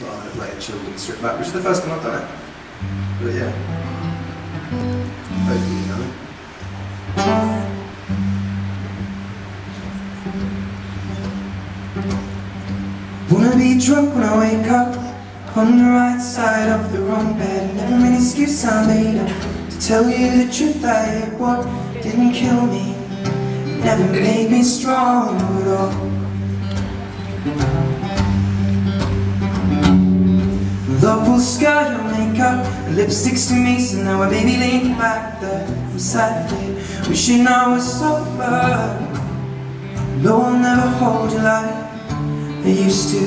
Well, I'm going to play a children's strip back, which is the first time I've done it. But yeah. Hopefully you know it. Wanna be drunk when I wake up On the right side of the wrong bed Never an excuse I made up To tell you the truth I hate what didn't kill me never made me strong at all Love will scar your makeup lipsticks to me So now I baby lean back there I'm sadly wishing I was sober. No, I'll never hold you like I used to.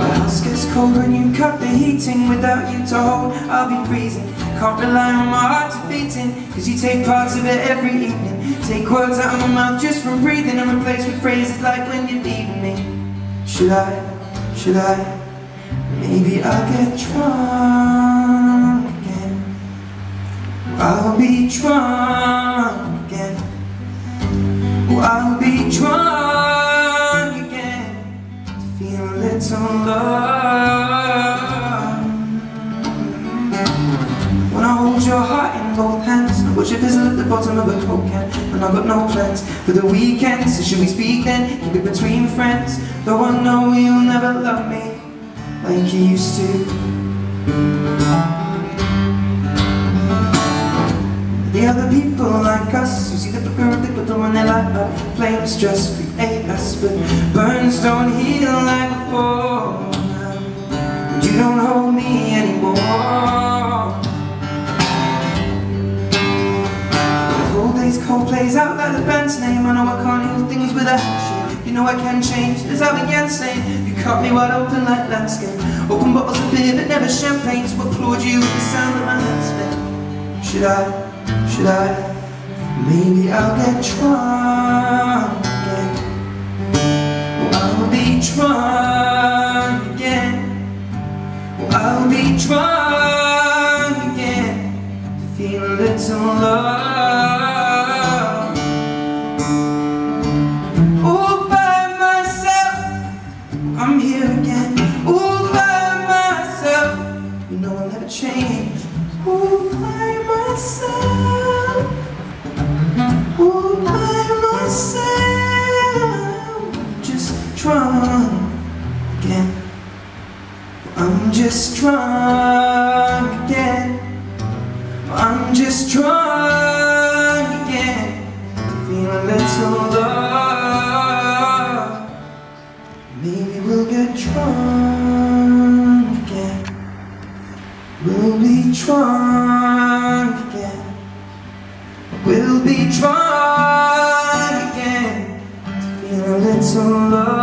The house gets cold when you cut the heating Without you to hold, I'll be freezing. Can't rely on my heart to beating Cause you take parts of it every evening. Take words out of my mouth just from breathing And replace with phrases like when you're leaving me should I, should I, maybe I'll get drunk again. I'll be drunk again. Oh, I'll be drunk again. To feel a little love. When I hold your heart in both hands I watch it at the bottom of a coke can And I've got no plans for the weekend. So should we speak then, keep it between friends. Though I know you'll never love me Like you used to. The other people like us Who see the flicker of the glitter when they light up Flames just create us But burns don't heal like Coldplay's out like the band's name. I know I can't heal things with action You know I can change, as I began saying You cut me wide open like landscape. Open bottles of beer but never champagne. So I applaud you with the sound of my hands spin Should I, should I? Maybe I'll get drunk again. I'll be drunk again. I'll be drunk again. To feel a little love I'm here again All by myself. You know I'll never change. All by myself. All by myself. Just drunk again. I'm just drunk again. I'm just drunk again. Feel a little love drunk again We'll be drunk again We'll be drunk again to feel a little love.